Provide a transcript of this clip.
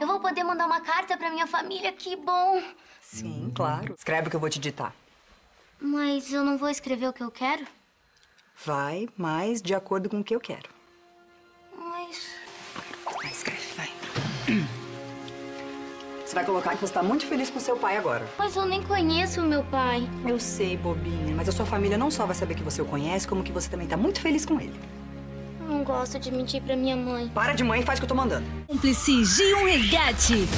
Eu vou poder mandar uma carta pra minha família, que bom. Sim, claro. Escreve o que eu vou te ditar. Mas eu não vou escrever o que eu quero? Vai, mas de acordo com o que eu quero. Mas. Vai, escreve, vai. Você vai colocar que você tá muito feliz com seu pai agora. Mas eu nem conheço o meu pai. Eu sei, bobinha, mas a sua família não só vai saber que você o conhece, como que você também tá muito feliz com ele. Eu não gosto de mentir pra minha mãe. Para de mãe e faz o que eu tô mandando. Cúmplice G1 Resgate.